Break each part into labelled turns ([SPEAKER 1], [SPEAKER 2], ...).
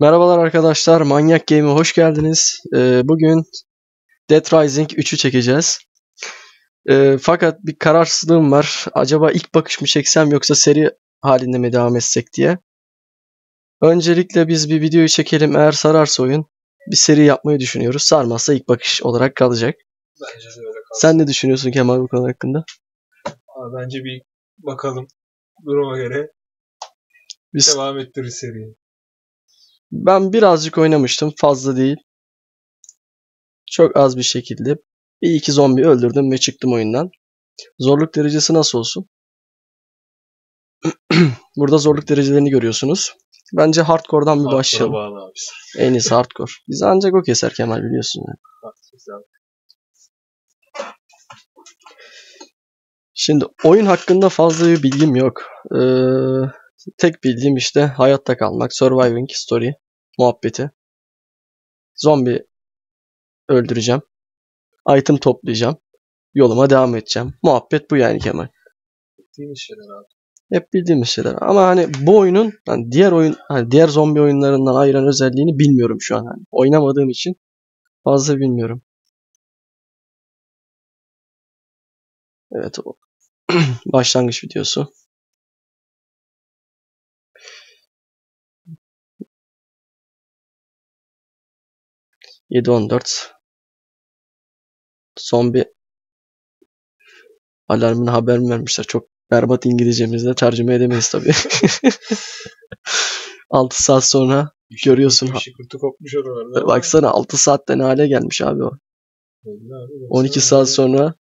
[SPEAKER 1] Merhabalar arkadaşlar, Manyak Game'e hoş geldiniz. Ee, bugün Dead Rising 3'ü çekeceğiz. Ee, fakat bir kararsızlığım var. Acaba ilk bakış mı çeksem yoksa seri halinde mi devam etsek diye. Öncelikle biz bir videoyu çekelim. Eğer sararsa oyun bir seri yapmayı düşünüyoruz. Sarmazsa ilk bakış olarak kalacak.
[SPEAKER 2] Bence de öyle kalsın.
[SPEAKER 1] Sen ne düşünüyorsun Kemal bu konu hakkında?
[SPEAKER 2] Abi bence bir bakalım duruma göre
[SPEAKER 1] Biz,
[SPEAKER 2] devam ettiririz seriyi.
[SPEAKER 1] Ben birazcık oynamıştım. Fazla değil. Çok az bir şekilde. Bir iki zombi öldürdüm ve çıktım oyundan. Zorluk derecesi nasıl olsun? Burada zorluk derecelerini görüyorsunuz. Bence hardcore'dan bir
[SPEAKER 2] Hardcore'a
[SPEAKER 1] başlayalım.
[SPEAKER 2] bağlı abi.
[SPEAKER 1] En iyisi hardcore. Biz ancak o keser Kemal biliyorsun. yani. Şimdi oyun hakkında fazla bir bilgim yok. Ee, tek bildiğim işte hayatta kalmak, surviving story muhabbeti. Zombi öldüreceğim. Item toplayacağım. Yoluma devam edeceğim. Muhabbet bu yani Kemal.
[SPEAKER 2] Ettiğimiz şeyler abi.
[SPEAKER 1] Hep bildiğimiz şeyler. Ama hani bu oyunun hani diğer oyun hani diğer zombi oyunlarından ayıran özelliğini bilmiyorum şu an. Hani oynamadığım için fazla bilmiyorum. Evet o başlangıç videosu. Yedi on dört. Zombi alarmına haber mi vermişler? Çok berbat İngilizcemizle tercüme edemeyiz tabii. 6 saat sonra görüyorsun.
[SPEAKER 2] Bir şıkırtı kopmuş oralarda.
[SPEAKER 1] Baksana 6 saatte ne hale gelmiş abi o.
[SPEAKER 2] abi, baksana.
[SPEAKER 1] 12 saat sonra.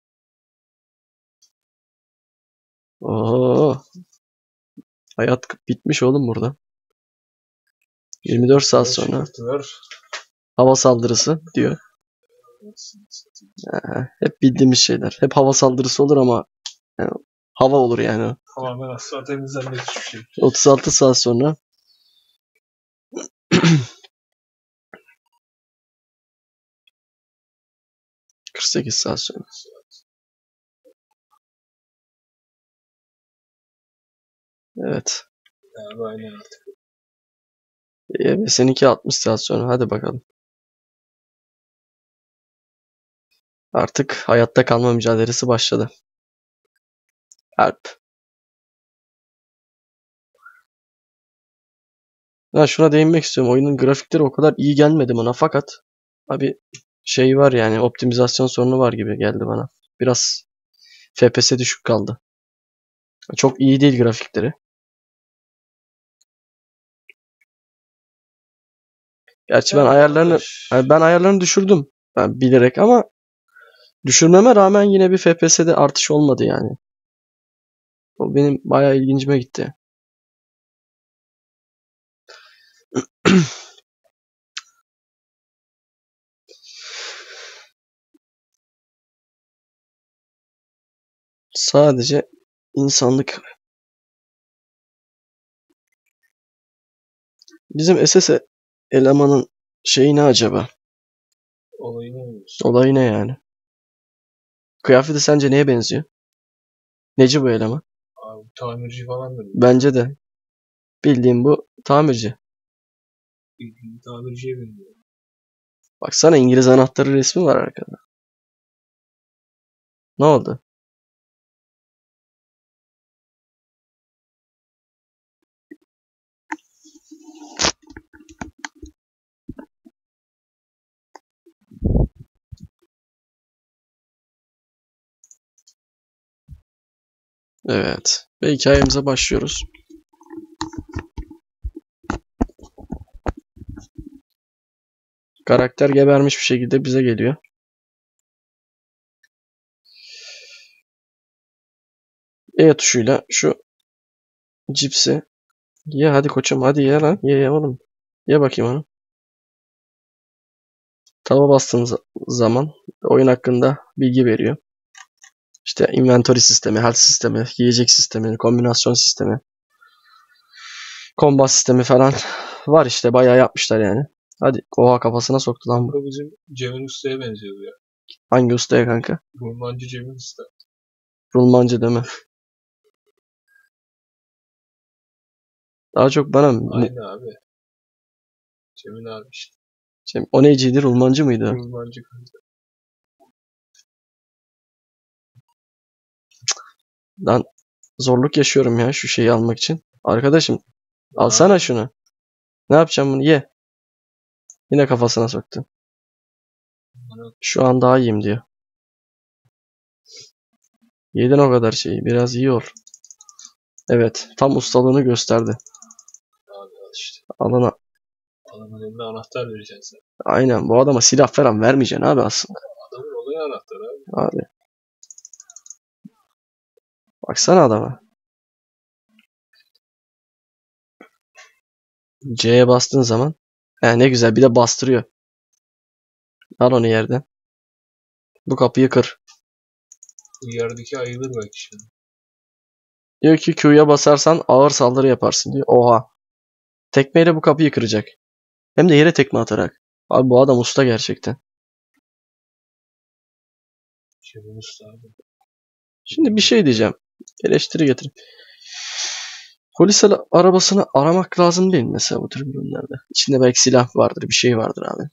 [SPEAKER 1] Oo. Hayat bitmiş oğlum burada. 24 saat sonra. Hava saldırısı diyor. Ee, hep bildiğimiz şeyler. Hep hava saldırısı olur ama yani hava olur yani.
[SPEAKER 2] Tamamen asla temizlenmek hiçbir şey.
[SPEAKER 1] 36 saat sonra ...48 saat sonra. Evet.
[SPEAKER 2] Abi aynen artık.
[SPEAKER 1] Ee, seninki 60 saat sonra. Hadi bakalım. Artık hayatta kalma mücadelesi başladı. Alp. Ha şuna değinmek istiyorum. Oyunun grafikleri o kadar iyi gelmedi bana fakat abi şey var yani optimizasyon sorunu var gibi geldi bana. Biraz FPS düşük kaldı. Çok iyi değil grafikleri. Gerçi ben
[SPEAKER 2] Ya
[SPEAKER 1] ayarlarını ben ayarlarını düşürdüm. Ben bilerek ama düşürmeme rağmen yine bir FPS'de artış olmadı yani. O benim bayağı ilgincime gitti. Sadece insanlık. Bizim SS elemanın şeyi ne acaba?
[SPEAKER 2] Olayı ne?
[SPEAKER 1] Olayı ne yani? Kıyafeti sence neye benziyor? Neci bu eleman?
[SPEAKER 2] Abi tamirci falan da değil.
[SPEAKER 1] Bence de. Bildiğim bu tamirci.
[SPEAKER 2] Bildiğin tamirciye benziyor.
[SPEAKER 1] Baksana İngiliz anahtarı resmi var arkada. Ne oldu? Evet. Ve hikayemize başlıyoruz. Karakter gebermiş bir şekilde bize geliyor. E tuşuyla şu cipsi ye hadi koçum hadi ye lan ye ye oğlum. Ye bakayım onu. Taba bastığınız zaman oyun hakkında bilgi veriyor. İşte inventory sistemi, health sistemi, yiyecek sistemi, kombinasyon sistemi, combat sistemi falan var işte bayağı yapmışlar yani. Hadi oha kafasına soktu lan bu.
[SPEAKER 2] Bu bizim Cemil Usta'ya benziyor ya.
[SPEAKER 1] Hangi ustaya kanka?
[SPEAKER 2] Romancı Cemil Usta.
[SPEAKER 1] Rulmancı değil mi? Daha çok bana mu-
[SPEAKER 2] Aynı abi. Cemil abi işte.
[SPEAKER 1] Cem, o neciydi? Rulmancı mıydı?
[SPEAKER 2] Kurbancı kanka.
[SPEAKER 1] Lan zorluk yaşıyorum ya şu şeyi almak için. Arkadaşım alsana şunu. Ne yapacağım bunu? Ye. Yine kafasına soktu. Şu an daha iyiyim diyor. Yedin o kadar şeyi. Biraz iyi ol. Evet. Tam ustalığını gösterdi.
[SPEAKER 2] abi al işte.
[SPEAKER 1] Alana.
[SPEAKER 2] Adamın eline anahtar vereceksin sen.
[SPEAKER 1] Aynen. Bu adama silah falan vermeyeceksin abi aslında.
[SPEAKER 2] Adamın olayı anahtar abi.
[SPEAKER 1] Abi. Baksana adama. C'ye bastığın zaman he, ne güzel bir de bastırıyor. Al onu yerden. Bu kapıyı kır.
[SPEAKER 2] Bu yerdeki ayılır belki şimdi.
[SPEAKER 1] Diyor ki Q'ya basarsan ağır saldırı yaparsın diyor. Oha. Tekmeyle bu kapıyı kıracak. Hem de yere tekme atarak. Abi bu adam usta gerçekten.
[SPEAKER 2] Abi.
[SPEAKER 1] Şimdi bir şey diyeceğim. Eleştiri getir. Polis arabasını aramak lazım değil mi mesela bu tür durumlarda? İçinde belki silah vardır, bir şey vardır abi.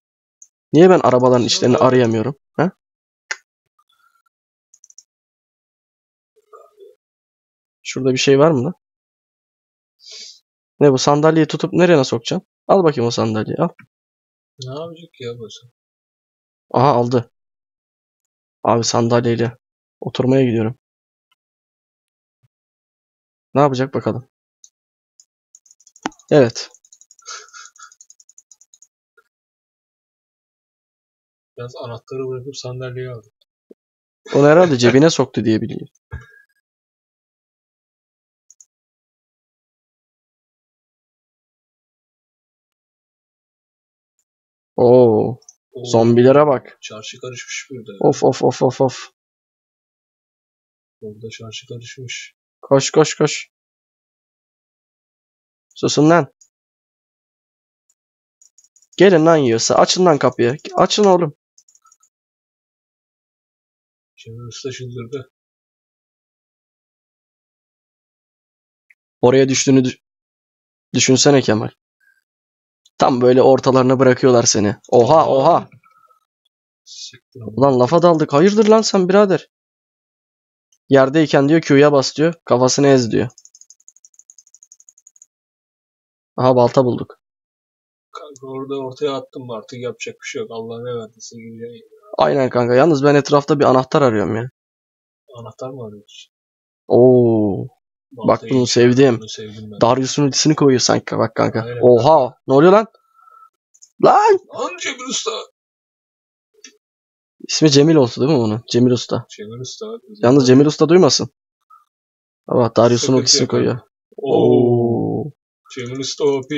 [SPEAKER 1] Niye ben arabaların içlerini arayamıyorum? Ha? Şurada bir şey var mı lan? Ne bu sandalyeyi tutup nereye sokacaksın? Al bakayım o sandalyeyi al.
[SPEAKER 2] Ne yapacak ya bu?
[SPEAKER 1] Aha aldı. Abi sandalyeyle oturmaya gidiyorum. Ne yapacak bakalım. Evet.
[SPEAKER 2] Biraz anahtarı bırakıp sandalyeyi aldı.
[SPEAKER 1] Onu herhalde cebine soktu diye biliyorum. Oo,
[SPEAKER 2] Oo,
[SPEAKER 1] zombilere bak.
[SPEAKER 2] Çarşı karışmış burada.
[SPEAKER 1] Of of of of of.
[SPEAKER 2] Orada çarşı karışmış.
[SPEAKER 1] Koş koş koş. Susun lan. Gelin lan yiyorsa. Açın lan kapıyı. Açın oğlum.
[SPEAKER 2] Cemil Usta çıldırdı.
[SPEAKER 1] Oraya düştüğünü dü- düşünsene Kemal. Tam böyle ortalarına bırakıyorlar seni. Oha oha.
[SPEAKER 2] Siktir.
[SPEAKER 1] Ulan lafa daldık. Hayırdır lan sen birader? Yerdeyken diyor Q'ya bas diyor. Kafasını ez diyor. Aha balta bulduk.
[SPEAKER 2] Kanka orada ortaya attım artık yapacak bir şey yok. Allah ne verdiyse gireceğim.
[SPEAKER 1] Aynen kanka. Yalnız ben etrafta bir anahtar arıyorum ya.
[SPEAKER 2] Anahtar mı arıyorsun?
[SPEAKER 1] Oo. Bak
[SPEAKER 2] Baltayı
[SPEAKER 1] bunu sevdim.
[SPEAKER 2] Bunu sevdim ben.
[SPEAKER 1] Darius'un ultisini koyuyor sanki bak kanka.
[SPEAKER 2] Aynen.
[SPEAKER 1] Oha. Ne oluyor lan? Lan!
[SPEAKER 2] Lan Cemil Usta.
[SPEAKER 1] İsmi Cemil oldu değil mi onun? Cemil Usta.
[SPEAKER 2] Cemil Usta.
[SPEAKER 1] Yalnız Cemil Usta duymasın. Ama Darius'un ultisini
[SPEAKER 2] yok
[SPEAKER 1] koyuyor.
[SPEAKER 2] Oo. Cemil Usta OP.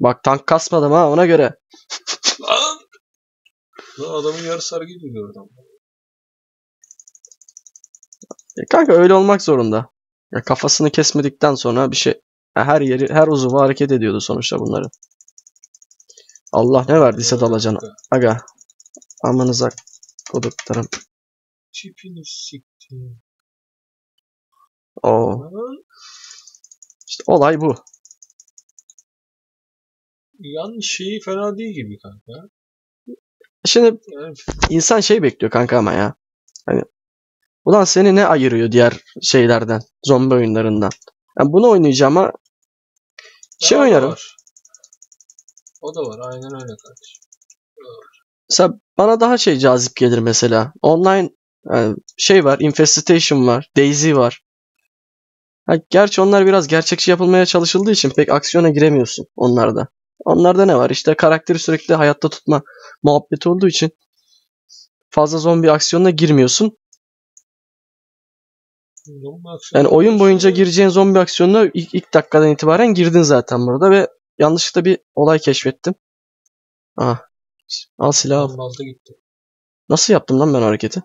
[SPEAKER 1] Bak tank kasmadım ha ona göre.
[SPEAKER 2] Lan. Lan adamın yarısı hareket ediyor oradan.
[SPEAKER 1] E kanka öyle olmak zorunda. Ya kafasını kesmedikten sonra bir şey her yeri her uzuvu hareket ediyordu sonuçta bunların. Allah ne verdiyse dalacaksın. Aga. Amanıza koduklarım.
[SPEAKER 2] Çipini siktim.
[SPEAKER 1] Oo. İşte olay bu.
[SPEAKER 2] Yalnız şeyi fena değil gibi kanka.
[SPEAKER 1] Şimdi insan şey bekliyor kanka ama ya. Hani ulan seni ne ayırıyor diğer şeylerden, zombi oyunlarından? Yani bunu oynayacağım ama şey oynarım.
[SPEAKER 2] var. O da var. Aynen öyle kardeşim.
[SPEAKER 1] Mesela bana daha şey cazip gelir mesela. Online yani şey var, Infestation var, Daisy var. Ha, gerçi onlar biraz gerçekçi yapılmaya çalışıldığı için pek aksiyona giremiyorsun onlarda. Onlarda ne var? İşte karakteri sürekli hayatta tutma muhabbeti olduğu için fazla zombi aksiyonuna girmiyorsun. Yani oyun boyunca gireceğin zombi aksiyonuna ilk, ilk dakikadan itibaren girdin zaten burada ve yanlışlıkla bir olay keşfettim. Ah. Al silahı al.
[SPEAKER 2] Balta gitti.
[SPEAKER 1] Nasıl yaptım lan ben hareketi?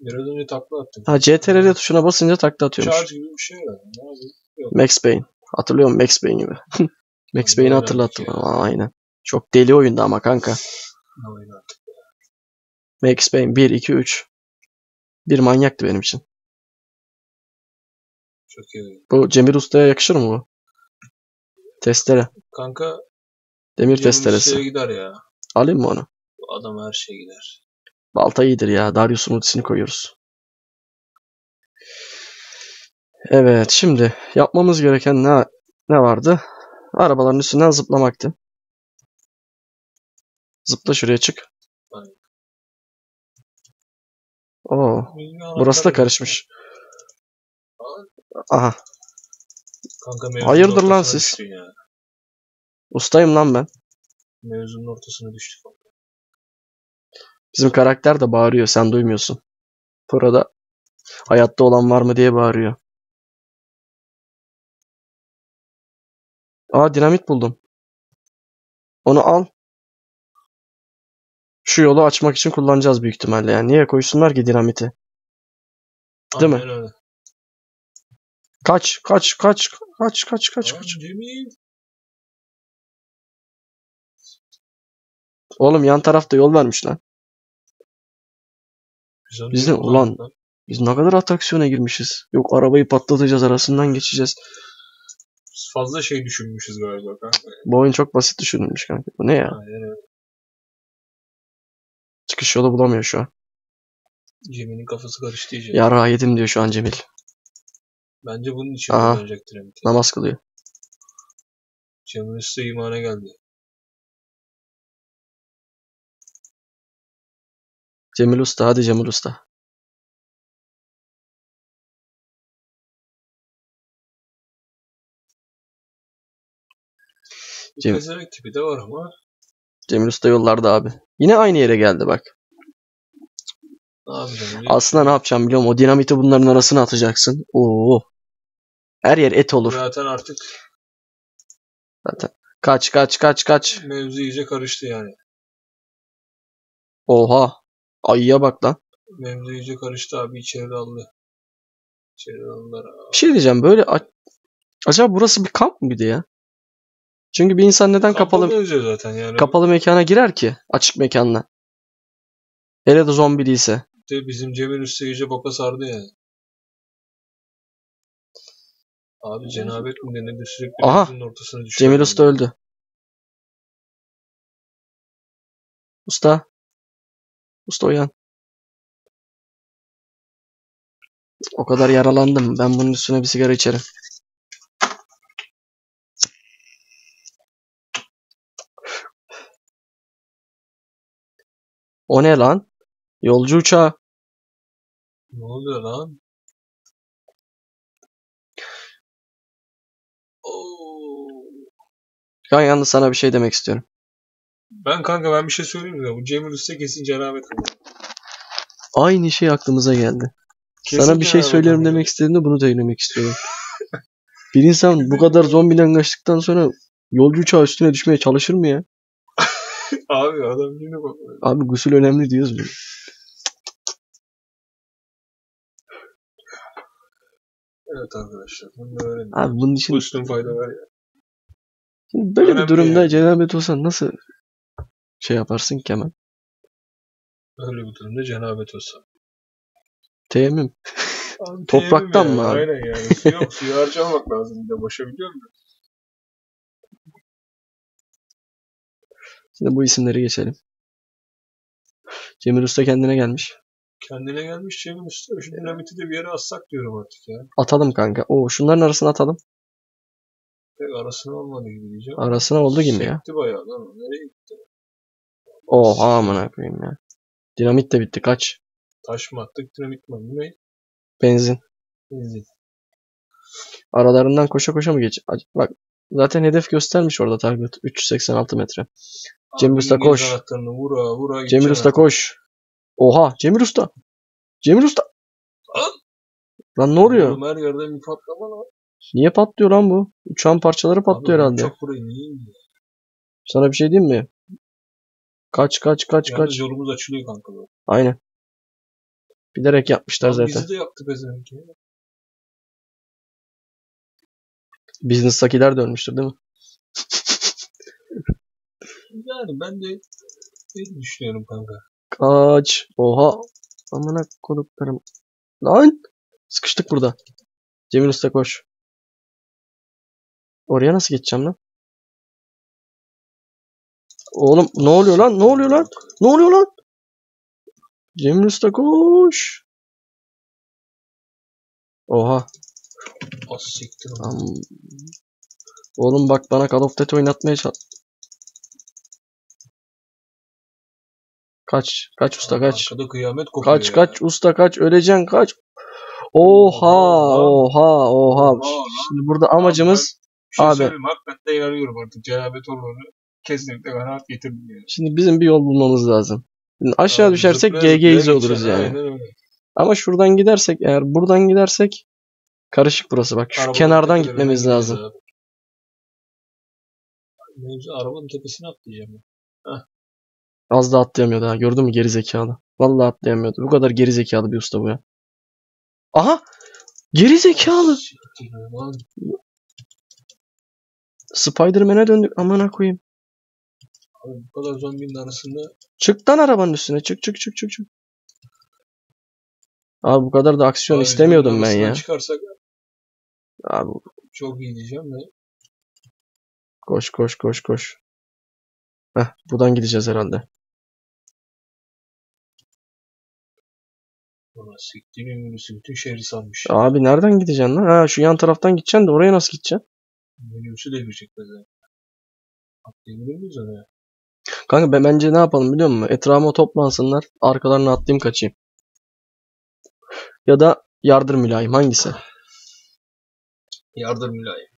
[SPEAKER 2] Biraz önce takla attım.
[SPEAKER 1] Ha CTRL tuşuna basınca takla atıyormuş.
[SPEAKER 2] Charge gibi bir şey var.
[SPEAKER 1] Max Payne. Hatırlıyorum Max Payne gibi. Max Payne'i hatırlattım. Aa, aynen. Çok deli oyundu ama kanka. Max Payne 1, 2, 3. Bir manyaktı benim için.
[SPEAKER 2] Çok iyi.
[SPEAKER 1] Bu Cemil Usta'ya yakışır mı bu? Testere.
[SPEAKER 2] Kanka
[SPEAKER 1] Demir testeresi.
[SPEAKER 2] Usta'ya gider ya.
[SPEAKER 1] Alayım mı onu?
[SPEAKER 2] Bu adam her şeye gider.
[SPEAKER 1] Balta iyidir ya. Darius'un ultisini koyuyoruz. Evet şimdi yapmamız gereken ne ne vardı? Arabaların üstünden zıplamaktı. Zıpla şuraya çık. Oo, burası da karışmış. Aha,
[SPEAKER 2] Kanka mevzunun
[SPEAKER 1] Hayırdır lan
[SPEAKER 2] ortasına
[SPEAKER 1] siz?
[SPEAKER 2] düştün ya.
[SPEAKER 1] ustayım lan ben.
[SPEAKER 2] Mevzunun ortasına düştük.
[SPEAKER 1] Bizim karakter de bağırıyor, sen duymuyorsun. Burada hayatta olan var mı diye bağırıyor. Aa dinamit buldum. Onu al. Şu yolu açmak için kullanacağız büyük ihtimalle. Yani niye koysunlar ki dinamiti? Değil mi?
[SPEAKER 2] Aynen öyle.
[SPEAKER 1] Kaç, kaç, kaç, kaç, kaç, kaç, kaç. Oğlum yan tarafta yol vermiş lan.
[SPEAKER 2] Biz
[SPEAKER 1] Bizim-
[SPEAKER 2] niye kullandık
[SPEAKER 1] ulan-
[SPEAKER 2] lan?
[SPEAKER 1] Biz ne kadar atraksiyona girmişiz. Yok arabayı patlatacağız, arasından geçeceğiz.
[SPEAKER 2] Biz fazla şey düşünmüşüz galiba kanka.
[SPEAKER 1] Bu oyun çok basit düşünülmüş kanka. Bu ne ya?
[SPEAKER 2] Aynen öyle.
[SPEAKER 1] Çıkış yolu bulamıyor şu an.
[SPEAKER 2] Cemil'in kafası karıştı iyice.
[SPEAKER 1] Yara yedim diyor şu an Cemil.
[SPEAKER 2] Bence bunun için
[SPEAKER 1] Aha.
[SPEAKER 2] kullanacak dinamiti.
[SPEAKER 1] Namaz kılıyor.
[SPEAKER 2] Cemil Usta imana geldi.
[SPEAKER 1] Cemil Usta hadi Cemil Usta.
[SPEAKER 2] Bir
[SPEAKER 1] Cemil-
[SPEAKER 2] pezevenk tipi de var ama
[SPEAKER 1] Cemil Usta yollarda abi. Yine aynı yere geldi bak.
[SPEAKER 2] Ne?
[SPEAKER 1] Aslında ne yapacağım biliyor musun? O dinamiti bunların arasına atacaksın. Oo. Her yer et olur.
[SPEAKER 2] Zaten artık
[SPEAKER 1] Zaten. Kaç kaç kaç kaç.
[SPEAKER 2] mevzu iyice karıştı yani.
[SPEAKER 1] Oha. Ayıya bak lan.
[SPEAKER 2] Mevzu iyice karıştı abi içeri aldı. İçeri aldılar abi.
[SPEAKER 1] Bir şey diyeceğim böyle acaba burası bir kamp mı bir de ya? Çünkü bir insan neden kapalı
[SPEAKER 2] benziyor zaten yani.
[SPEAKER 1] kapalı mekana girer ki açık mekanla? Hele de zombi değilse.
[SPEAKER 2] De bizim Cemil Usta iyice boka sardı yani. Abi cenabet mi denedi sürekli
[SPEAKER 1] Aha.
[SPEAKER 2] mevzunun ortasına düşüyor.
[SPEAKER 1] Cemil Usta öldü. Usta. Usta uyan. O kadar yaralandım. Ben bunun üstüne bir sigara içerim. O ne lan? Yolcu uçağı.
[SPEAKER 2] Ne oluyor lan?
[SPEAKER 1] Ya yalnız sana bir şey demek istiyorum.
[SPEAKER 2] Ben kanka ben bir şey söyleyeyim mi? Bu Cemil Usta kesin cenabet oldu.
[SPEAKER 1] Aynı şey aklımıza geldi.
[SPEAKER 2] Kesin
[SPEAKER 1] Sana bir şey
[SPEAKER 2] oldu.
[SPEAKER 1] demek istediğimde bunu söylemek istiyorum. Bir insan bu kadar zombiden kaçtıktan sonra yolcu uçağı üstüne düşmeye çalışır mı ya?
[SPEAKER 2] Abi adam yine bak.
[SPEAKER 1] Abi gusül önemli diyoruz biz.
[SPEAKER 2] Evet arkadaşlar. Bunu da öğrenin.
[SPEAKER 1] Abi bunun için
[SPEAKER 2] Bu üstün fayda var ya.
[SPEAKER 1] Şimdi böyle bir
[SPEAKER 2] Önemli
[SPEAKER 1] durumda
[SPEAKER 2] yani.
[SPEAKER 1] cenabet olsan nasıl şey yaparsın ki hemen?
[SPEAKER 2] Öyle bir durumda cenabet olsa.
[SPEAKER 1] Teyemmüm.
[SPEAKER 2] Abi,
[SPEAKER 1] Topraktan
[SPEAKER 2] teyemmüm
[SPEAKER 1] mı
[SPEAKER 2] yani,
[SPEAKER 1] abi?
[SPEAKER 2] Aynen yani. Suyu, suyu harcamak lazım bir de boşa biliyor musun?
[SPEAKER 1] Şimdi bu isimleri geçelim. Cemil Usta kendine gelmiş.
[SPEAKER 2] Kendine gelmiş Cemil Usta. Şu dinamiti de bir yere assak diyorum artık ya.
[SPEAKER 1] Atalım kanka. Oo şunların arasına atalım.
[SPEAKER 2] Pek arasına olmadı gibi diyeceğim.
[SPEAKER 1] Arasına oldu gibi ya.
[SPEAKER 2] Sekti bayağı lan. Nereye gitti?
[SPEAKER 1] Oha amına koyayım ya. Dinamit de bitti. Kaç?
[SPEAKER 2] Taş mı attık dinamit mi? Bu ne?
[SPEAKER 1] Benzin.
[SPEAKER 2] Benzin.
[SPEAKER 1] Aralarından koşa koşa mı geç? Bak zaten hedef göstermiş orada target. 386 metre. Cemil
[SPEAKER 2] Abi
[SPEAKER 1] Usta
[SPEAKER 2] İngiliz
[SPEAKER 1] koş.
[SPEAKER 2] vura vura
[SPEAKER 1] Cemil Usta koş. Oha Cemil Usta. Cemil Usta.
[SPEAKER 2] Lan!
[SPEAKER 1] Ne oluyor?
[SPEAKER 2] Oğlum her yerden bir patlama lan.
[SPEAKER 1] Niye patlıyor lan bu? Uçağın parçaları patlıyor
[SPEAKER 2] Abi,
[SPEAKER 1] herhalde.
[SPEAKER 2] Çok burayı niye indi?
[SPEAKER 1] Sana bir şey diyeyim mi? Kaç kaç kaç
[SPEAKER 2] Yalnız
[SPEAKER 1] kaç.
[SPEAKER 2] yolumuz açılıyor kanka.
[SPEAKER 1] Aynen. Bilerek yapmışlar
[SPEAKER 2] Lan
[SPEAKER 1] zaten.
[SPEAKER 2] Bizi de yaptı pezevenk
[SPEAKER 1] Business'takiler de ölmüştür değil mi?
[SPEAKER 2] Yani ben de ne düşünüyorum kanka.
[SPEAKER 1] Kaç. Oha. Amına koduklarım. Lan. Sıkıştık burada. Cemil Usta koş. Oraya nasıl geçeceğim lan? Oğlum ne oluyor lan? Ne oluyor lan? Ne oluyor lan? Cemil Usta koş. Oha.
[SPEAKER 2] Az siktir.
[SPEAKER 1] Am- Oğlum bak bana Call of Duty oynatmaya çalış. Kaç. Kaç usta kaç.
[SPEAKER 2] Arkada kıyamet kopuyor
[SPEAKER 1] Kaç
[SPEAKER 2] ya.
[SPEAKER 1] kaç usta kaç. Öleceksin kaç. Oha oha oha. Şimdi burada amacımız
[SPEAKER 2] şey
[SPEAKER 1] Abi.
[SPEAKER 2] söyleyeyim hakikaten artık. Cenabet olduğunu kesinlikle kanaat getirdim yani.
[SPEAKER 1] şimdi bizim bir yol bulmamız lazım. Şimdi aşağı
[SPEAKER 2] Abi,
[SPEAKER 1] düşersek GG izi oluruz yani.
[SPEAKER 2] Aynen öyle.
[SPEAKER 1] Ama şuradan gidersek eğer buradan gidersek karışık burası bak. Şu
[SPEAKER 2] Arabanın
[SPEAKER 1] kenardan gitmemiz
[SPEAKER 2] gideceğiz
[SPEAKER 1] lazım.
[SPEAKER 2] Mevzu arabanın tepesine atlayacağım. ben.
[SPEAKER 1] Az da atlayamıyordu ha. Gördün mü geri zekalı. Vallahi atlayamıyordu. Bu kadar geri zekalı bir usta bu ya. Aha! Geri zekalı.
[SPEAKER 2] Siktir lan.
[SPEAKER 1] Spider-Man'e döndük. Amına koyayım.
[SPEAKER 2] Abi bu kadar zombinin arasında
[SPEAKER 1] Çık lan arabanın üstüne. Çık çık çık çık çık. Abi bu kadar da aksiyon
[SPEAKER 2] Abi
[SPEAKER 1] istemiyordum ben
[SPEAKER 2] arasından
[SPEAKER 1] ya.
[SPEAKER 2] çıkarsak
[SPEAKER 1] Abi
[SPEAKER 2] çok iyi diyeceğim de.
[SPEAKER 1] koş koş koş koş. Heh, buradan gideceğiz herhalde.
[SPEAKER 2] Ulan siktir minibüsü bütün şehri sanmış.
[SPEAKER 1] Abi nereden gideceksin lan? Ha şu yan taraftan gideceksin de oraya nasıl gideceksin?
[SPEAKER 2] Minibüsü devirecek mesela. Atlayabilir miyiz oraya?
[SPEAKER 1] Kanka ben bence ne yapalım biliyor musun? Etrafıma toplansınlar. Arkalarına atlayayım kaçayım. Ya da yardır mülayim hangisi?
[SPEAKER 2] Yardım mülayim.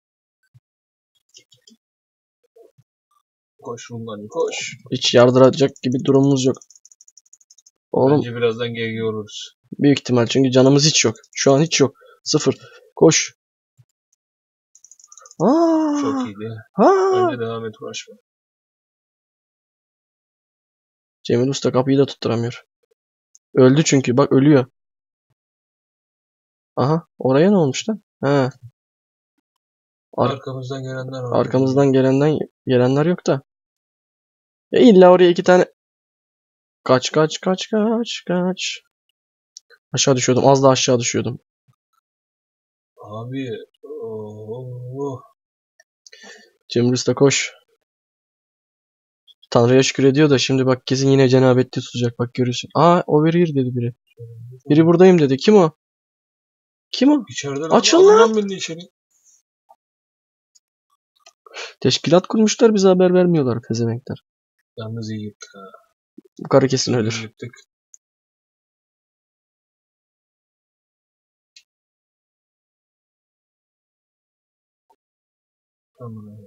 [SPEAKER 2] Koş Rumlani koş.
[SPEAKER 1] Hiç yardıracak gibi durumumuz yok. Oğlum
[SPEAKER 2] Bence birazdan GG oluruz.
[SPEAKER 1] büyük ihtimal çünkü canımız hiç yok. Şu an hiç yok. Sıfır. Koş. Aa,
[SPEAKER 2] Çok iyiydi.
[SPEAKER 1] aa.
[SPEAKER 2] Bence devam et uğraşma.
[SPEAKER 1] Cemil Usta kapıyı da tutturamıyor. Öldü çünkü. Bak ölüyor. Aha. Oraya ne olmuş lan? He. Ar-
[SPEAKER 2] Arkamızdan gelenler var.
[SPEAKER 1] Arkamızdan gelenden gelenler yok da. Ya illa oraya iki tane kaç kaç kaç kaç kaç. Aşağı düşüyordum. Az da aşağı düşüyordum.
[SPEAKER 2] Abi. Oo.
[SPEAKER 1] Cemil Usta koş. Tanrı'ya şükür ediyor da şimdi bak kesin yine cenabetli tutacak bak görürsün. Aa over here dedi biri. Biri buradayım dedi. Kim o? Kim o?
[SPEAKER 2] İçeride lan.
[SPEAKER 1] Açın
[SPEAKER 2] Alın
[SPEAKER 1] lan.
[SPEAKER 2] beni içeri.
[SPEAKER 1] Teşkilat kurmuşlar bize haber vermiyorlar pezevenkler.
[SPEAKER 2] Yalnız iyi yırttık ha.
[SPEAKER 1] Bu karı kesin ölür.
[SPEAKER 2] yırttık. Tamam.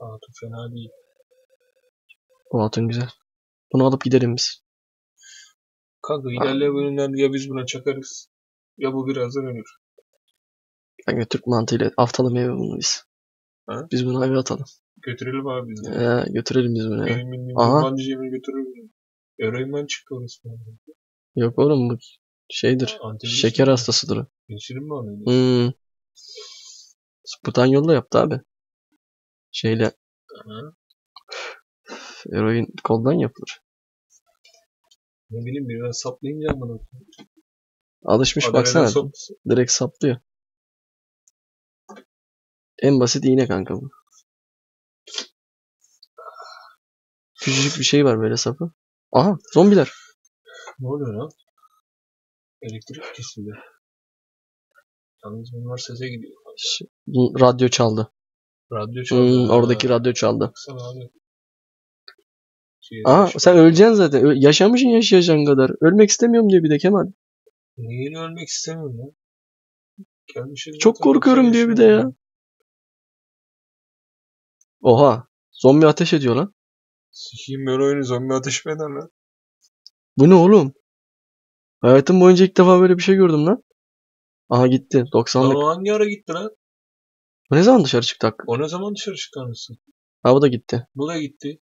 [SPEAKER 2] Hatun fena değil.
[SPEAKER 1] O hatun güzel. Bunu alıp gidelim biz.
[SPEAKER 2] Kanka ilerleyen bölümlerde ya biz buna çakarız ya bu birazdan ölür.
[SPEAKER 1] Kanka Türk mantığıyla atalım eve bunu biz.
[SPEAKER 2] Ha?
[SPEAKER 1] Biz bunu eve atalım.
[SPEAKER 2] Götürelim abi biz.
[SPEAKER 1] Ee, götürelim biz bunu.
[SPEAKER 2] Benim bildiğim
[SPEAKER 1] Aha.
[SPEAKER 2] yabancı cemil götürür. Eroinman çıktı orası.
[SPEAKER 1] Yok oğlum bu şeydir.
[SPEAKER 2] Antivirüs
[SPEAKER 1] Şeker
[SPEAKER 2] mü?
[SPEAKER 1] hastasıdır.
[SPEAKER 2] İnsülin mi alıyordu?
[SPEAKER 1] Hmm. Sputan yolla yaptı abi. Şeyle
[SPEAKER 2] Aha.
[SPEAKER 1] eroin koldan yapılır.
[SPEAKER 2] Ne bileyim birine saplayınca amına.
[SPEAKER 1] Alışmış
[SPEAKER 2] Adrenalin
[SPEAKER 1] baksana.
[SPEAKER 2] sap-
[SPEAKER 1] Direkt saplıyor. En basit iğne kanka bu. Küçücük bir şey var böyle sapı. Aha zombiler.
[SPEAKER 2] Ne oluyor lan? Elektrik kesildi. Yalnız bunlar sese gidiyor.
[SPEAKER 1] Ş- bu radyo çaldı.
[SPEAKER 2] Radyo çaldı.
[SPEAKER 1] Hmm, oradaki radyo çaldı.
[SPEAKER 2] Baksana abi. Şey,
[SPEAKER 1] Aa
[SPEAKER 2] şey-
[SPEAKER 1] sen öleceksin zaten. Ö- yaşamışsın yaşayacağın kadar. Ölmek istemiyorum diyor bir de Kemal.
[SPEAKER 2] Niye ölmek istemiyorum? Gelmişiz
[SPEAKER 1] Çok korkuyorum diyor bir de ya. Oha. Zombi ateş ediyor lan.
[SPEAKER 2] Sikiyim ben oyunu zombi ateş mi eder lan?
[SPEAKER 1] Bu ne oğlum? Hayatım boyunca ilk defa böyle bir şey gördüm lan. Aha gitti.
[SPEAKER 2] Lan
[SPEAKER 1] 90'lık.
[SPEAKER 2] o hangi ara gitti lan?
[SPEAKER 1] Bu ne zaman dışarı çıktı hakkı?
[SPEAKER 2] O ne zaman dışarı çıktı anasını?
[SPEAKER 1] Ha bu da gitti.
[SPEAKER 2] Bu da gitti.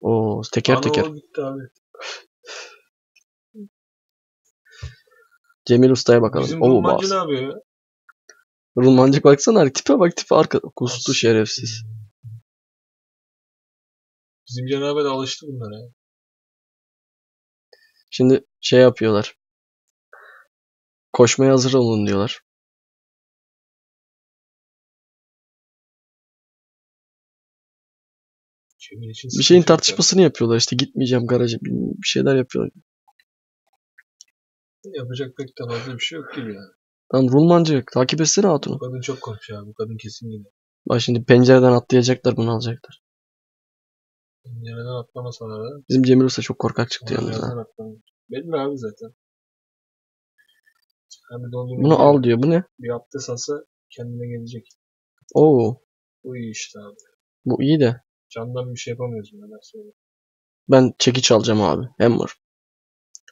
[SPEAKER 1] Oo teker
[SPEAKER 2] Ana
[SPEAKER 1] teker.
[SPEAKER 2] gitti abi.
[SPEAKER 1] Cemil Usta'ya bakalım.
[SPEAKER 2] Bizim
[SPEAKER 1] Oo
[SPEAKER 2] ne yapıyor ya?
[SPEAKER 1] Rumancık baksana tipe bak tipe arka. Kustu şerefsiz.
[SPEAKER 2] Bizim cenabet alıştı bunlara ya.
[SPEAKER 1] Şimdi şey yapıyorlar. Koşmaya hazır olun diyorlar. Bir şeyin tartışmasını yapıyorlar işte gitmeyeceğim garaja bir şeyler yapıyorlar.
[SPEAKER 2] Yapacak pek de fazla bir şey yok gibi ya.
[SPEAKER 1] Lan Rulmancı takip etsene
[SPEAKER 2] Bu
[SPEAKER 1] hatunu.
[SPEAKER 2] kadın çok konuşuyor abi. Bu kadın kesin gider.
[SPEAKER 1] Bak şimdi pencereden atlayacaklar bunu alacaklar.
[SPEAKER 2] Nereden atlamasalar da.
[SPEAKER 1] Bizim Cemil Usta çok korkak çıktı yalnız ha.
[SPEAKER 2] Belli abi zaten. Abi dondurma
[SPEAKER 1] Bunu al diyor. Bu ne?
[SPEAKER 2] Bir abdest alsa kendine gelecek.
[SPEAKER 1] Oo,
[SPEAKER 2] Bu iyi işte abi.
[SPEAKER 1] bu iyi de.
[SPEAKER 2] Candan bir şey yapamıyoruz ben söyleyeyim.
[SPEAKER 1] Ben çekiç alacağım abi. Hammer.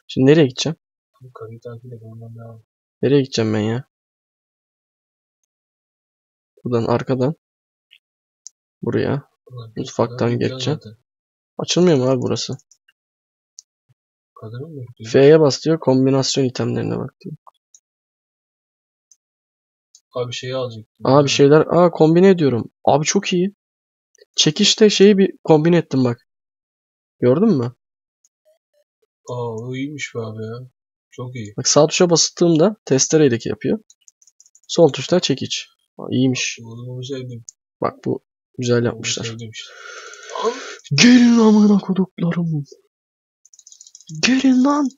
[SPEAKER 1] Şimdi nereye gideceğim?
[SPEAKER 2] Bu karıyı takip et ondan devam.
[SPEAKER 1] Nereye gideceğim ben ya? Buradan arkadan. Buraya. Mutfaktan geçeceğim. Açılmıyor mu abi burası? F'ye bas diyor. Kombinasyon itemlerine bak diyor.
[SPEAKER 2] Abi şeyi alacaktım.
[SPEAKER 1] Aa bir şeyler. Aa kombine ediyorum. Abi çok iyi. Çekişte şeyi bir kombine ettim bak. Gördün mü?
[SPEAKER 2] Aa o iyiymiş be abi ya. Çok iyi.
[SPEAKER 1] Bak sağ tuşa bastığımda testereyle yapıyor. Sol tuşta çekiç. Aa, iyiymiş.
[SPEAKER 2] Bunu sevdim.
[SPEAKER 1] Bak bu güzel yapmışlar.
[SPEAKER 2] sevdim işte.
[SPEAKER 1] Gelin amına koduklarım. Gelin lan.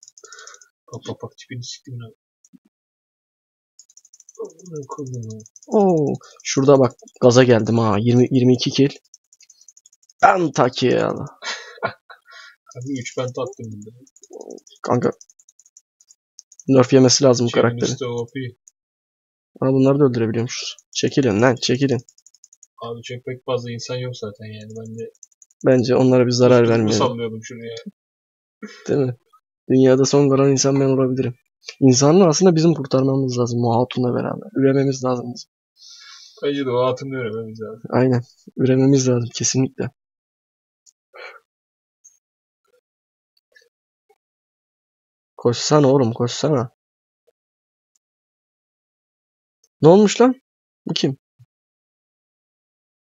[SPEAKER 2] Bak bak bak tipini siktim lan.
[SPEAKER 1] Oo, şurada bak gaza geldim ha. 20 22 kill. Pentakill.
[SPEAKER 2] Abi 3 ben tattım bunda.
[SPEAKER 1] Kanka. Nerf yemesi lazım bu
[SPEAKER 2] OP.
[SPEAKER 1] Ama bunları da öldürebiliyormuşuz. Çekilin lan çekilin.
[SPEAKER 2] Abi çok pek fazla insan yok zaten yani. Ben de
[SPEAKER 1] Bence onlara bir zarar vermeyelim.
[SPEAKER 2] sallıyordum şunu ya.
[SPEAKER 1] Değil mi? Dünyada son kalan insan ben olabilirim. İnsanlığı aslında bizim kurtarmamız lazım. O hatunla beraber. Ürememiz lazım. bizim.
[SPEAKER 2] Bence de o öğrenmemiz lazım.
[SPEAKER 1] Aynen. Ürememiz lazım kesinlikle. Koşsana oğlum koşsana. Ne olmuş lan? Bu kim?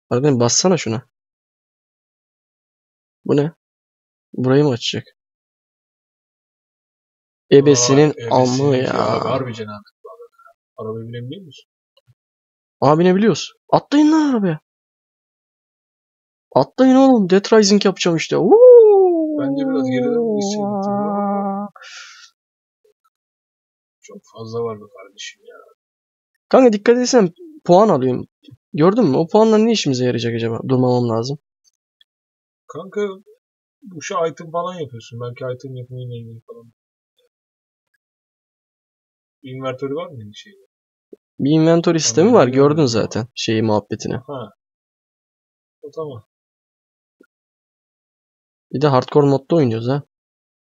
[SPEAKER 1] Harbiden bassana şuna. Bu ne? Burayı mı açacak? Ebesinin amı ya.
[SPEAKER 2] Abi harbi cenabet. Arabaya binebiliyor musun?
[SPEAKER 1] Abi ne biliyoruz? Atlayın lan arabaya. Atlayın oğlum. Death Rising yapacağım işte. Uuu.
[SPEAKER 2] Bence biraz geriden gitseydin. Çok fazla var be kardeşim ya.
[SPEAKER 1] Kanka dikkat etsen puan alıyorum. Gördün mü? O puanlar ne işimize yarayacak acaba? Durmamam lazım.
[SPEAKER 2] Kanka bu şu item falan yapıyorsun. Belki item yapımıyla ilgili falan. Invertörü var mı bir şey?
[SPEAKER 1] Bir inventory sistemi
[SPEAKER 2] Tamam,
[SPEAKER 1] var. Gördün zaten şeyi muhabbetini.
[SPEAKER 2] Ha. O tamam.
[SPEAKER 1] Bir de hardcore modda oynuyoruz ha.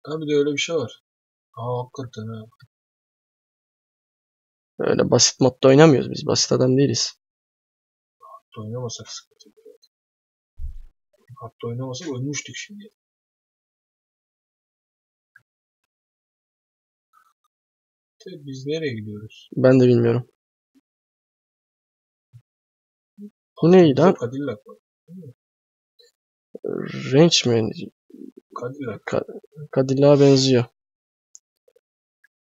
[SPEAKER 2] Ha bir de öyle bir şey var. Aa hakikaten ha.
[SPEAKER 1] Öyle basit modda oynamıyoruz biz. Basit adam değiliz.
[SPEAKER 2] Hatta oynamasak sıkıntı. Hatta oynamasak ölmüştük şimdi. Biz nereye gidiyoruz?
[SPEAKER 1] Ben de bilmiyorum. Bu neydi lan?
[SPEAKER 2] Cadillac var.
[SPEAKER 1] Range mi?
[SPEAKER 2] Cadillac.
[SPEAKER 1] Cadillac'a benziyor.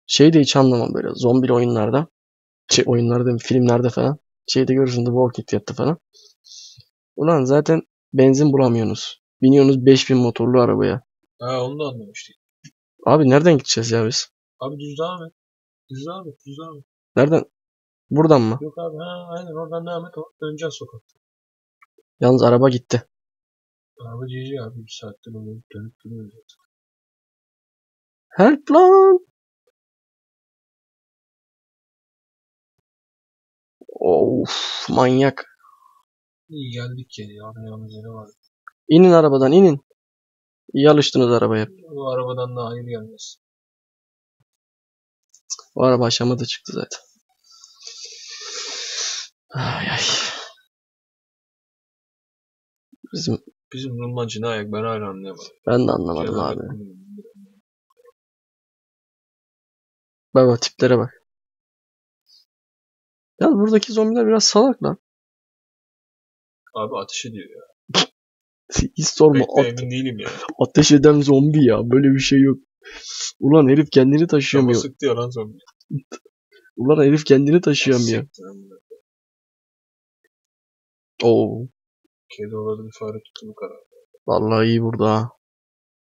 [SPEAKER 1] Şey de hiç anlamam böyle zombili oyunlarda. Şey oyunlarda filmlerde falan. Şeyde görürsün The Walking Dead'te falan. Ulan zaten benzin bulamıyorsunuz. Biniyorsunuz 5000 motorlu arabaya.
[SPEAKER 2] Ha onu da anlamıştık.
[SPEAKER 1] Abi nereden gideceğiz ya biz?
[SPEAKER 2] Abi düz devam et. Düz devam et. Düz devam et.
[SPEAKER 1] Nereden? Buradan mı?
[SPEAKER 2] Yok abi ha aynen oradan devam et. Döneceğiz sokakta.
[SPEAKER 1] Yalnız araba gitti.
[SPEAKER 2] Araba cici abi. Bir saattir oluyor. Dönüp duruyoruz. zaten.
[SPEAKER 1] Help lan! Of manyak.
[SPEAKER 2] İyi geldik ya. Yarın yalnız yere var.
[SPEAKER 1] İnin arabadan inin. İyi alıştınız arabaya.
[SPEAKER 2] Bu arabadan daha hayır gelmez.
[SPEAKER 1] O araba aşamada çıktı zaten. Ay ay. Bizim
[SPEAKER 2] Bizim Rummancı ne ayak ben hala anlayamadım.
[SPEAKER 1] ben de anlamadım
[SPEAKER 2] Cenab-ı
[SPEAKER 1] abi. Baba tiplere bak. Ya buradaki zombiler biraz salak lan.
[SPEAKER 2] Abi ateş ediyor ya.
[SPEAKER 1] Hiç sorma.
[SPEAKER 2] Pek de
[SPEAKER 1] At-
[SPEAKER 2] emin değilim ya.
[SPEAKER 1] ateş eden zombi ya. Böyle bir şey yok. Ulan herif kendini
[SPEAKER 2] Şama
[SPEAKER 1] taşıyamıyor.
[SPEAKER 2] sıktı ya lan zombi.
[SPEAKER 1] Ulan herif kendini taşıyamıyor.
[SPEAKER 2] Sıktı lan bunu.
[SPEAKER 1] Oo.
[SPEAKER 2] Kedi oladı bir fare tuttu bu kadar.
[SPEAKER 1] Vallahi iyi burada ha.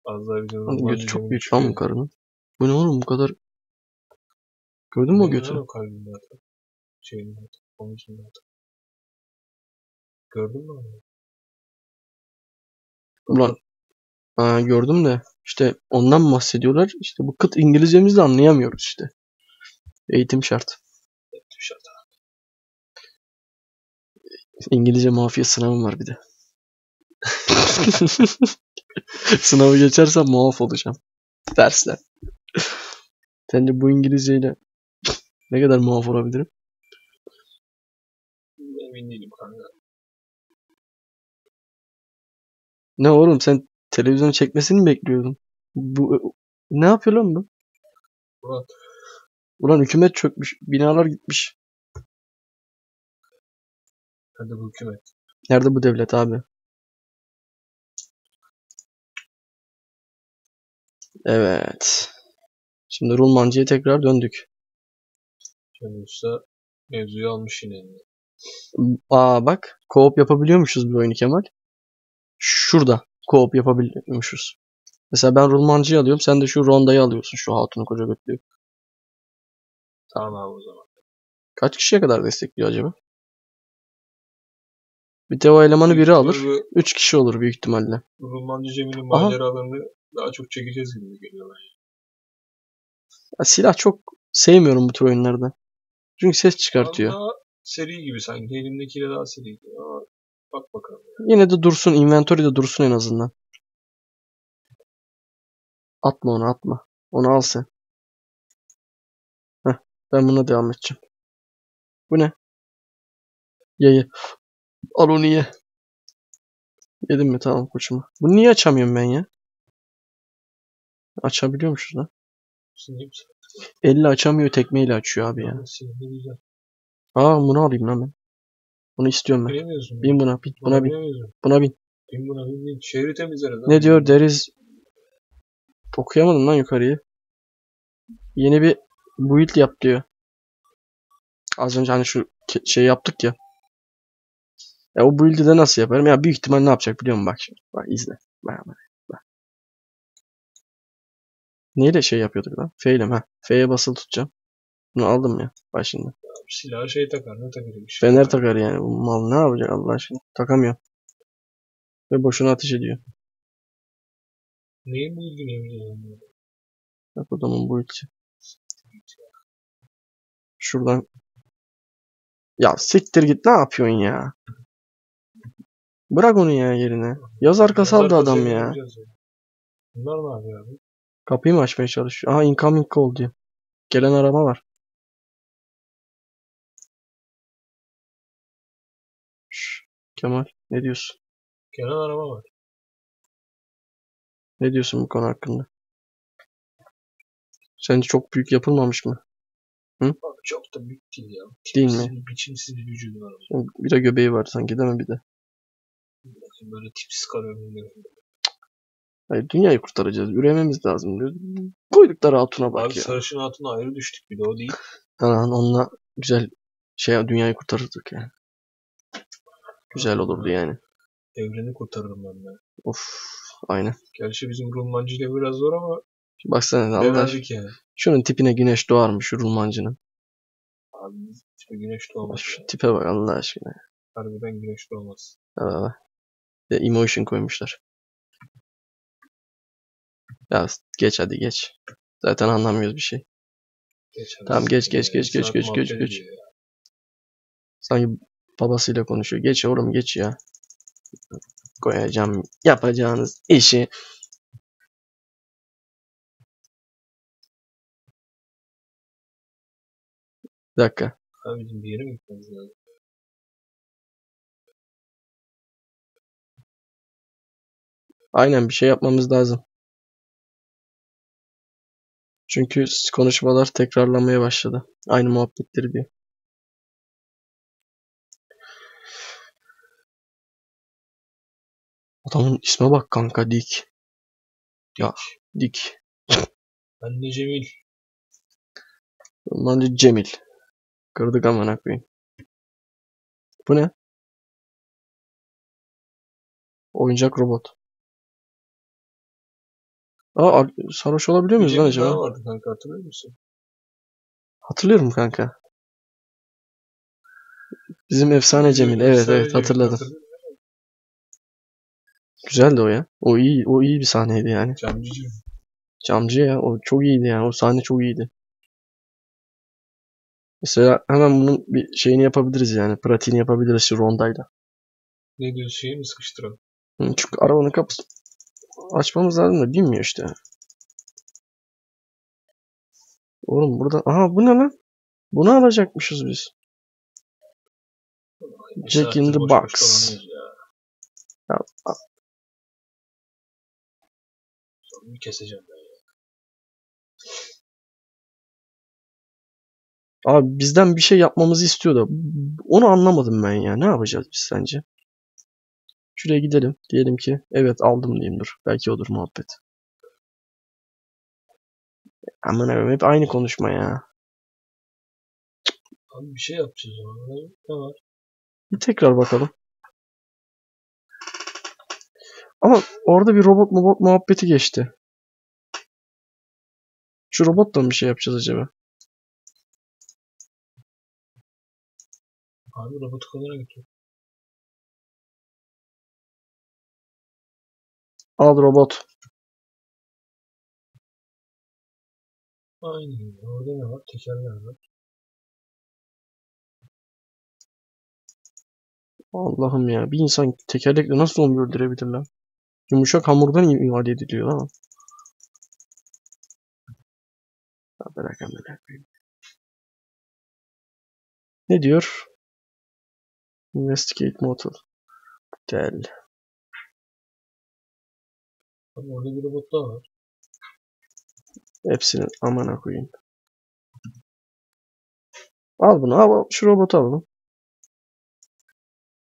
[SPEAKER 2] Az daha bizim
[SPEAKER 1] Lan Götü çok büyük lan bu karının. Bu ne oğlum bu kadar. Gördün mü o götü?
[SPEAKER 2] o kalbinde atan? Şeyinde atan. Omuzunda atan. Gördün mü onu?
[SPEAKER 1] Ulan ha, gördüm de işte ondan bahsediyorlar. İşte bu kıt İngilizcemizi de anlayamıyoruz işte. Eğitim şart.
[SPEAKER 2] Dışarıda.
[SPEAKER 1] İngilizce mafya sınavım var bir de. Sınavı geçersem muaf olacağım. Dersler. Sence bu İngilizceyle ne kadar muaf olabilirim?
[SPEAKER 2] Emin değilim kanka.
[SPEAKER 1] Ne oğlum sen televizyonu çekmesini mi bekliyordun? Bu ne yapıyor lan bu?
[SPEAKER 2] Ulan
[SPEAKER 1] Ulan hükümet çökmüş, binalar gitmiş.
[SPEAKER 2] hadi bu hükümet.
[SPEAKER 1] Nerede bu devlet abi? Evet. Şimdi Rulmancı'ya tekrar döndük.
[SPEAKER 2] Cemil Usta mevzuyu almış yine. eline.
[SPEAKER 1] Aa bak, co-op yapabiliyormuşuz bu oyunu Kemal. Şurada co-op yapabiliyormuşuz. Mesela ben Rulmancı'yı alıyorum, sen de şu Ronda'yı alıyorsun, şu hatunu koca götlüğü.
[SPEAKER 2] Tamam abi o zaman.
[SPEAKER 1] Kaç kişiye kadar destekliyor acaba? Bir de o elemanı biri alır.
[SPEAKER 2] Bu
[SPEAKER 1] 3 kişi olur büyük ihtimalle.
[SPEAKER 2] Romancı Cemil'in maceralarını daha çok çekeceğiz gibi geliyor.
[SPEAKER 1] Ya silah çok sevmiyorum bu tür oyunlarda. Çünkü ses çıkartıyor.
[SPEAKER 2] Daha seri gibi sanki. Elimdekiyle daha seri gibi. Ama bak bakalım.
[SPEAKER 1] Yine de dursun, inventory'de dursun en azından. Atma onu atma. Onu al sen. Heh, ben buna devam edeceğim. Bu ne? Ye. Al onu ye. Yedim mi? Tamam koçum. Bunu niye açamıyorum ben ya? Açabiliyormuşuz lan.
[SPEAKER 2] Sinirli
[SPEAKER 1] Elle açamıyor tekmeyle açıyor abi ya.
[SPEAKER 2] Güzel.
[SPEAKER 1] Aa bunu alayım lan ben. Bunu istiyorum ben.
[SPEAKER 2] Bilemiyorsun.
[SPEAKER 1] Bin buna bin. Buna bin. Buna bin.
[SPEAKER 2] Bin buna bin bin. Şehri temizleriz. lan.
[SPEAKER 1] Ne diyor? Deriz. Okuyamadım lan yukarıyı. Yeni bir build yap diyor. Az önce hani şu şey yaptık ya. Ya o build'i de nasıl yaparım? Ya büyük ihtimal ne yapacak biliyor musun? Bak şimdi. Bak izle. Bak bak. bak. Neyle şey yapıyorduk lan? F ile mi? Ha. F'ye basılı tutacağım. Bunu aldım ya. Bak şimdi.
[SPEAKER 2] Silahı şey takar. Ne takar? Şey
[SPEAKER 1] Fener takar yani. Bu mal ne yapacak Allah aşkına? Takamıyor. Ve boşuna ateş ediyor.
[SPEAKER 2] Neyin bu ilgini biliyorum.
[SPEAKER 1] Bak adamın ilçe. Şuradan. Ya siktir git ne yapıyorsun ya? Bırak onu ya yerine. Yaz arkası aldı adam ya.
[SPEAKER 2] Bunlar ne yapıyor abi?
[SPEAKER 1] Kapıyı mı açmaya çalışıyor? Aha incoming call diyor. Gelen arama var. Kemal ne diyorsun?
[SPEAKER 2] Gelen araba var.
[SPEAKER 1] Ne diyorsun bu konu hakkında? Sence çok büyük yapılmamış mı?
[SPEAKER 2] Abi çok da büyük değil ya.
[SPEAKER 1] Değil mi?
[SPEAKER 2] Biçimsiz bir vücudu var.
[SPEAKER 1] Bir de göbeği var sanki değil mi bir de?
[SPEAKER 2] Bakın Böyle tipsiz bilmiyorum.
[SPEAKER 1] Hayır, dünyayı kurtaracağız. Ürememiz lazım diyor. Koydukları hatuna bak
[SPEAKER 2] Abi
[SPEAKER 1] ya.
[SPEAKER 2] sarışın hatuna ayrı düştük bir de o değil.
[SPEAKER 1] Lan onunla güzel şey dünyayı kurtarırdık yani. Güzel olurdu yani.
[SPEAKER 2] Evreni kurtarırım ben de.
[SPEAKER 1] Of aynen.
[SPEAKER 2] Gerçi bizim Rummancı ile biraz zor ama
[SPEAKER 1] Baksana Allah
[SPEAKER 2] yani.
[SPEAKER 1] Şunun tipine güneş doğarmış Rulmancının.
[SPEAKER 2] Abi işte güneş doğmaz.
[SPEAKER 1] Şu tipe bak Allah aşkına.
[SPEAKER 2] Harbiden güneş doğmaz.
[SPEAKER 1] Aa, de emotion koymuşlar. Ya geç hadi geç. Zaten anlamıyoruz bir şey.
[SPEAKER 2] Geç hadi.
[SPEAKER 1] Tamam, geç, geç, geç, geç, geç, geç, geç.
[SPEAKER 2] ya.
[SPEAKER 1] Sanki babasıyla konuşuyor. Geç oğlum geç ya. Koyacağım yapacağınız işi. Bir dakika.
[SPEAKER 2] Abi bizim bir yere mi gitmemiz lazım?
[SPEAKER 1] Aynen bir şey yapmamız lazım. Çünkü konuşmalar tekrarlamaya başladı. Aynı muhabbetleri diyor. Adamın isme bak kanka Dik. Ya Dik.
[SPEAKER 2] Ben de Cemil.
[SPEAKER 1] Bence Cemil. Kırdık amına koyayım. Bu ne? Oyuncak robot. Aa ar- sarhoş olabiliyor muyuz lan acaba?
[SPEAKER 2] vardı kanka hatırlıyor musun?
[SPEAKER 1] Hatırlıyorum kanka. Bizim efsane Cemil. Evet evet hatırladım. Güzeldi o ya. O iyi o iyi bir sahneydi yani.
[SPEAKER 2] Camcı Cemil.
[SPEAKER 1] Camcı ya o çok iyiydi yani. O sahne çok iyiydi. Mesela hemen bunun bir şeyini yapabiliriz yani. Pratiğini yapabiliriz şu rondayla.
[SPEAKER 2] Ne diyor şeyi mi sıkıştıralım?
[SPEAKER 1] Hı, Çünkü arabanın kapısı açmamız lazım da bilmiyor işte. Oğlum burada aha bu ne lan? Bunu alacakmışız biz. Jack in the box.
[SPEAKER 2] ya. Keseceğim ben ya.
[SPEAKER 1] Abi bizden bir şey yapmamızı istiyor da onu anlamadım ben ya. Ne yapacağız biz sence? Şuraya gidelim. Diyelim ki evet aldım diyeyim dur. Belki odur muhabbet. Aman abim hep aynı konuşma ya.
[SPEAKER 2] Abi bir şey yapacağız ama. Ne var?
[SPEAKER 1] Bir tekrar bakalım. Ama orada bir robot robot muhabbeti geçti. Şu robotla mı bir şey yapacağız acaba?
[SPEAKER 2] Abi robotu kadına götür.
[SPEAKER 1] Al robot.
[SPEAKER 2] Aynen. Orada ne var? Tekerler var.
[SPEAKER 1] Allah'ım ya. Bir insan tekerlekle nasıl zombi öldürebilir lan? Yumuşak hamurdan imal ediliyor lan. Ya bırak amına koyayım. Ne diyor? Investigate. Del.
[SPEAKER 2] Abi orada bir robot daha var.
[SPEAKER 1] Hepsini amına koyayım. Al bunu al. Şu robotu alalım.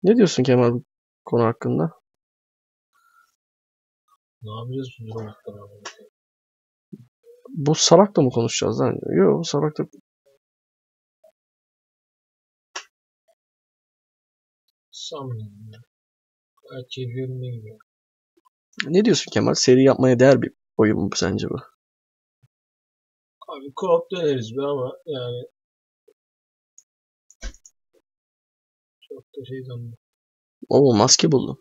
[SPEAKER 1] Ne diyorsun Kemal bu konu hakkında?
[SPEAKER 2] Ne yapacağız bu robotlar abi?
[SPEAKER 1] Bu salakla mı konuşacağız lan? Yok salakla
[SPEAKER 2] Sanmıyorum ya.
[SPEAKER 1] Ne diyorsun Kemal? Seri yapmaya değer bir oyun mu sence bu?
[SPEAKER 2] Abi co-op deneriz be ama yani çok da şey.
[SPEAKER 1] Oo maske buldum.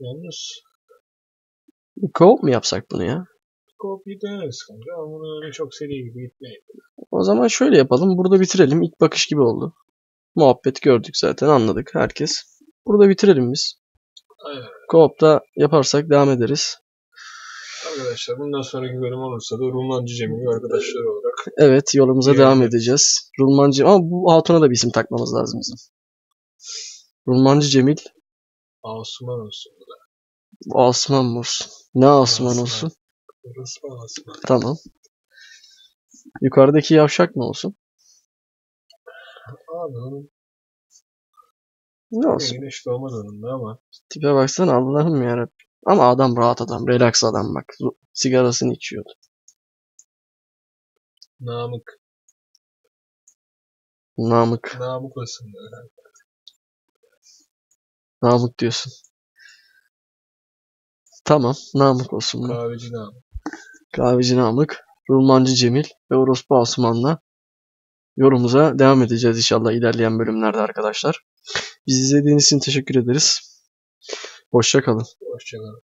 [SPEAKER 2] Yalnız
[SPEAKER 1] Co-op mu yapsak bunu ya?
[SPEAKER 2] Co-op'u deneriz kanka ama bunu öyle çok seri gibi gitmeyin.
[SPEAKER 1] O zaman şöyle yapalım. Burada bitirelim. İlk bakış gibi oldu. Muhabbet gördük zaten anladık herkes. Burada bitirelim biz.
[SPEAKER 2] Aynen.
[SPEAKER 1] Co-op'ta yaparsak devam ederiz.
[SPEAKER 2] Arkadaşlar bundan sonraki bölüm olursa da Rumlancı Cemil arkadaşlar olarak
[SPEAKER 1] Evet yolumuza
[SPEAKER 2] Evet.
[SPEAKER 1] devam edeceğiz. Rulmancı ama bu hatuna da bir isim takmamız lazım bizim. Rulmancı Cemil.
[SPEAKER 2] Asuman olsun bu da.
[SPEAKER 1] Mı olsun? Ne Osman
[SPEAKER 2] Osman.
[SPEAKER 1] olsun?
[SPEAKER 2] Orası Asuman.
[SPEAKER 1] Tamam. Yukarıdaki yavşak mı olsun?
[SPEAKER 2] Abi onun
[SPEAKER 1] Ne olsun?
[SPEAKER 2] güneş doğmaz onun da ama
[SPEAKER 1] Tipe baksana Allah'ım yarabbim. Ama adam rahat adam. Relax adam bak. Sigarasını içiyordu.
[SPEAKER 2] Namık.
[SPEAKER 1] Namık.
[SPEAKER 2] Namık olsun.
[SPEAKER 1] Namık diyorsun. Tamam. Namık olsun.
[SPEAKER 2] Kahveci Namık.
[SPEAKER 1] Kahveci Namık. Rulmancı Cemil ve Orospu Asuman'la yorumumuza devam edeceğiz inşallah ilerleyen bölümlerde arkadaşlar. Bizi izlediğiniz için teşekkür ederiz. Hoşça kalın.
[SPEAKER 2] Hoşçakalın.